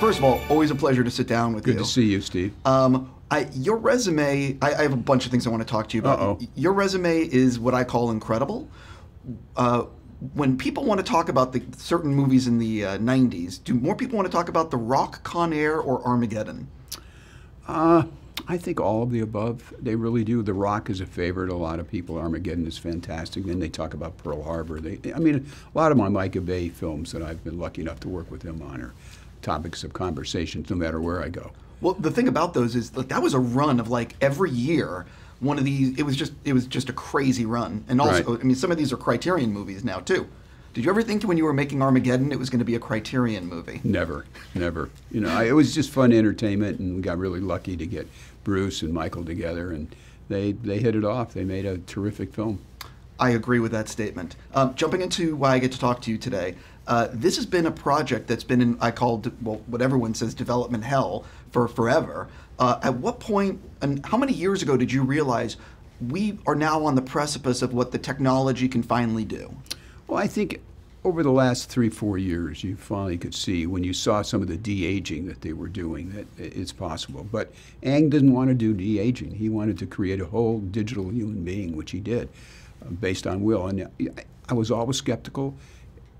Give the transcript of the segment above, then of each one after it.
First of all, always a pleasure to sit down with Good you. Good to see you, Steve. Um, I, your resume, I, I have a bunch of things I want to talk to you about. Uh-oh. Your resume is what I call incredible. Uh, when people want to talk about the certain movies in the uh, 90s, do more people want to talk about The Rock, Con Air, or Armageddon? Uh, I think all of the above. They really do. The Rock is a favorite. A lot of people. Armageddon is fantastic. Then they talk about Pearl Harbor. They, I mean, a lot of my Michael Bay films that I've been lucky enough to work with him on are topics of conversations no matter where I go. Well, the thing about those is like that was a run of like every year. One of these, it was just, it was just a crazy run. And also, Right. I mean, some of these are Criterion movies now too. Did you ever think when you were making Armageddon it was going to be a Criterion movie? Never, never. You know, I, it was just fun entertainment, and we got really lucky to get Bruce and Michael together, and they they hit it off. They made a terrific film. I agree with that statement. Um, jumping into why I get to talk to you today, uh, this has been a project that's been in, I call, well, what everyone says, development hell for forever. Uh, at what point, and how many years ago did you realize we are now on the precipice of what the technology can finally do? Well, I think over the last three, four years, you finally could see when you saw some of the de aging that they were doing that it's possible. But Ang didn't want to do de aging. He wanted to create a whole digital human being, which he did, based on will. And I- I was always skeptical.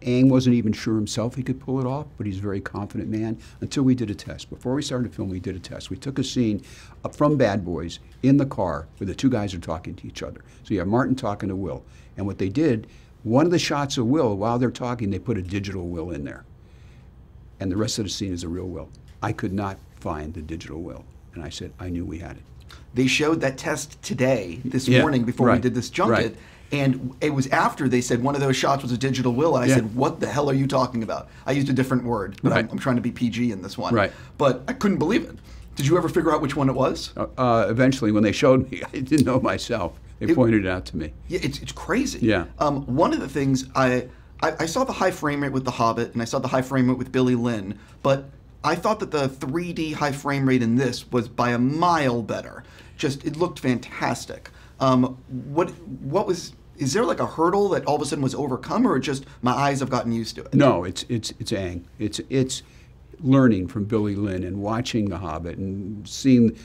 Ang wasn't even sure himself he could pull it off, but he's a very confident man until we did a test. Before we started to film, we did a test. We took a scene uh, from Bad Boys in the car where the two guys are talking to each other. So you have Martin talking to Will. And what they did, one of the shots of Will, while they're talking, they put a digital Will in there. And the rest of the scene is a real Will. I could not find the digital Will. And I said, I knew we had it. They showed that test today, this Yeah, morning, before we did this junket. right. And it was after they said one of those shots was a digital will. And I Yeah. said, What the hell are you talking about? I used a different word, but I'm, I'm trying to be PG in this one. Right. But I couldn't believe it. Did you ever figure out which one it was? Uh, uh, eventually, when they showed me, I didn't know myself. They It- pointed it out to me. Yeah, it's, it's crazy. Yeah. Um, one of the things I, I I saw the high frame rate with The Hobbit, and I saw the high frame rate with Billy Lynn, but I thought that the 3D high frame rate in this was by a mile better. Just it looked fantastic. Um, what what was is there like a hurdle that all of a sudden was overcome, or just my eyes have gotten used to it? No, it's it's it's Ang. It's it's learning from Billy Lynn and watching The Hobbit and seeing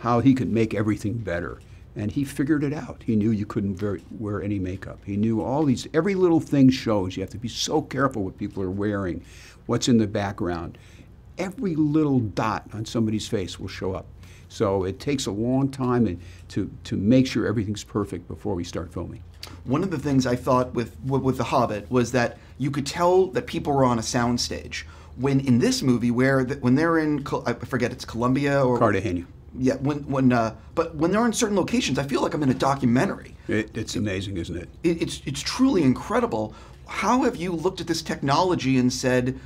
how he could make everything better. And he figured it out. He knew you couldn't wear any makeup. He knew all these. Every little thing shows. You have to be so careful what people are wearing, what's in the background. Every little dot on somebody's face will show up. So it takes a long time and to to make sure everything's perfect before we start filming. One of the things I thought with with with The Hobbit was that you could tell that people were on a soundstage. When in this movie, where the, when they're in, I forget it's Columbia or Cartagena. Yeah, when when uh, but when they're in certain locations, I feel like I'm in a documentary. It, it's amazing, isn't it? It, it's it's truly incredible. How have you looked at this technology and said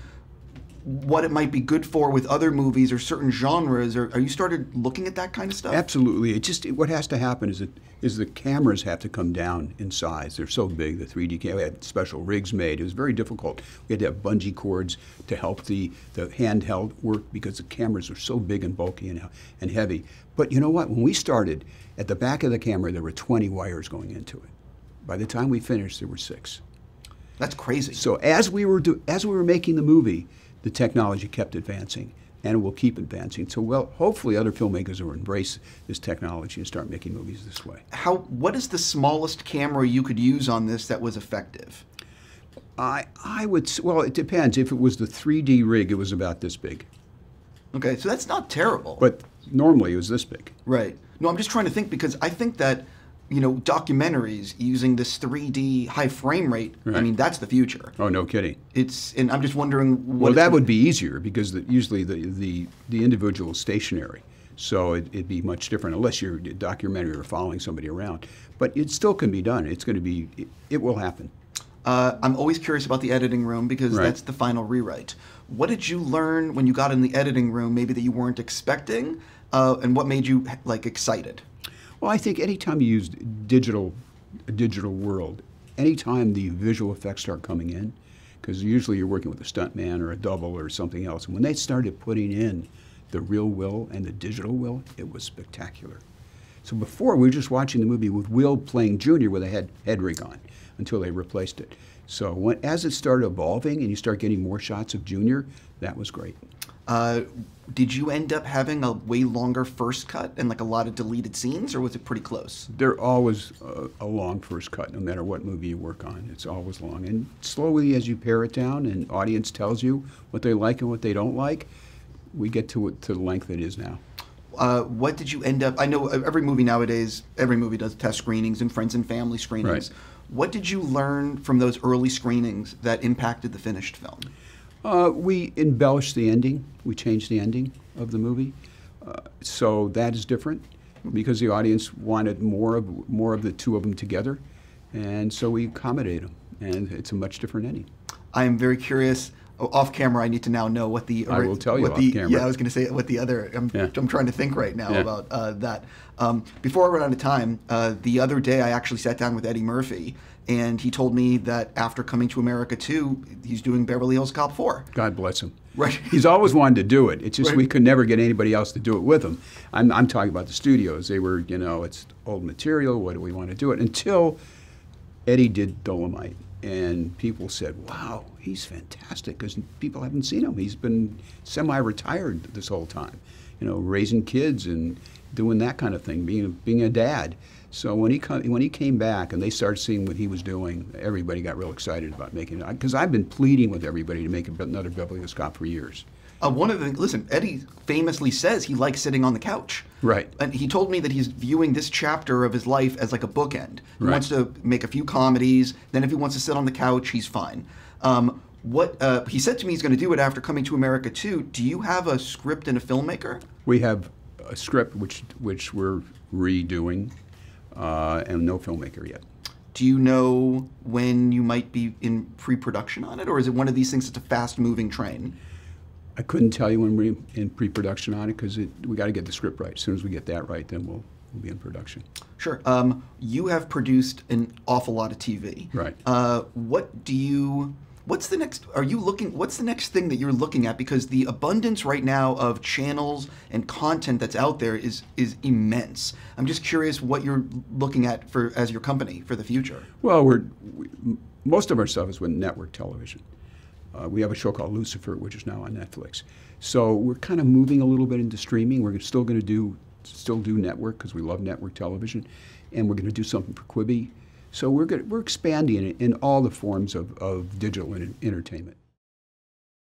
what it might be good for with other movies or certain genres? Or are you started looking at that kind of stuff? Absolutely. It just what has to happen is that is the cameras have to come down in size. They're so big. The 3D cam. We had special rigs made. It was very difficult. We had to have bungee cords to help the the handheld work because the cameras are so big and bulky and and heavy. But you know what? When we started, at the back of the camera there were 20 wires going into it. By the time we finished, there were six. That's crazy. So as we were do, as we were making the movie, the technology kept advancing, and it will keep advancing. So well, hopefully, other filmmakers will embrace this technology and start making movies this way. How what is the smallest camera you could use on this that was effective? I I would well, it depends. If it was the 3D rig, it was about this big, Okay, so that's not terrible. but normally it was this big. Right. No, I'm just trying to think because I think that, you know, documentaries using this 3D high frame rate, I mean, that's the future. Oh, no kidding. It's, and I'm just wondering what. Well, that would be easier because the, usually the, the, the individual is stationary. So it, it'd be much different unless you're a documentary or following somebody around. But it still can be done. It's going to be, it, it will happen. Uh, I'm always curious about the editing room because Right. that's the final rewrite. What did you learn when you got in the editing room, maybe that you weren't expecting, uh, and what made you like excited? Well, I think anytime you use digital, a digital world, anytime the visual effects start coming in, because usually you're working with a stuntman or a double or something else, and when they started putting in the real Will and the digital Will, it was spectacular. So before we were just watching the movie with Will playing Junior with a head head rig on until they replaced it. So when, as it started evolving and you start getting more shots of Junior, that was great. Uh, did you end up having a way longer first cut and like a lot of deleted scenes, or was it pretty close? They're always a, a long first cut, no matter what movie you work on. It's always long. And slowly, as you pare it down and audience tells you what they like and what they don't like, we get to it to the length it is now. Uh, what did you end up? I know every movie nowadays, every movie does test screenings and friends and family screenings. Right. What did you learn from those early screenings that impacted the finished film? Uh, we embellished the ending. We changed the ending of the movie, uh, so that is different because the audience wanted more of more of the two of them together, and so we accommodate them, and it's a much different ending. I am very curious. Off camera, I need to now know what the. I will tell you what off the, camera. Yeah, I was going to say what the other. I'm, Yeah. I'm trying to think right now Yeah. about uh, that. Um, before I run out of time, uh, the other day I actually sat down with Eddie Murphy, and he told me that after coming to America too, he's doing Beverly Hills Cop 4. God bless him. Right. He's always wanted to do it. It's just Right. we could never get anybody else to do it with him. I'm, I'm talking about the studios. They were, you know, it's old material. What do we want to do it? Until Eddie did Dolomite, and people said, "Wow, he's fantastic," because people haven't seen him. He's been semi-retired this whole time, you know, raising kids and doing that kind of thing, being being a dad. So when he come, when he came back and they started seeing what he was doing, everybody got real excited about making it. Because I've been pleading with everybody to make another Beverly Cop for years. Uh, one of the listen, Eddie famously says he likes sitting on the couch. Right. And he told me that he's viewing this chapter of his life as like a bookend. He Right. wants to make a few comedies. Then, if he wants to sit on the couch, he's fine. Um, what uh, he said to me, he's going to do it after coming to America too. Do you have a script and a filmmaker? We have a script which which we're redoing, uh, and no filmmaker yet. Do you know when you might be in pre-production on it, or is it one of these things that's a fast-moving train? I couldn't tell you when we're in pre-production on it because we got to get the script right. As soon as we get that right, then we'll we'll be in production. Sure. Um, you have produced an awful lot of TV. Right. Uh, what do you? What's the next? Are you looking? What's the next thing that you're looking at? Because the abundance right now of channels and content that's out there is is immense. I'm just curious what you're looking at for as your company for the future. Well, we're we, most of our stuff is with network television. Uh, we have a show called Lucifer, which is now on Netflix. So we're kind of moving a little bit into streaming. We're still going to do still do network because we love network television, and we're going to do something for Quibi. So we're gonna, we're expanding in all the forms of, of digital enter- entertainment.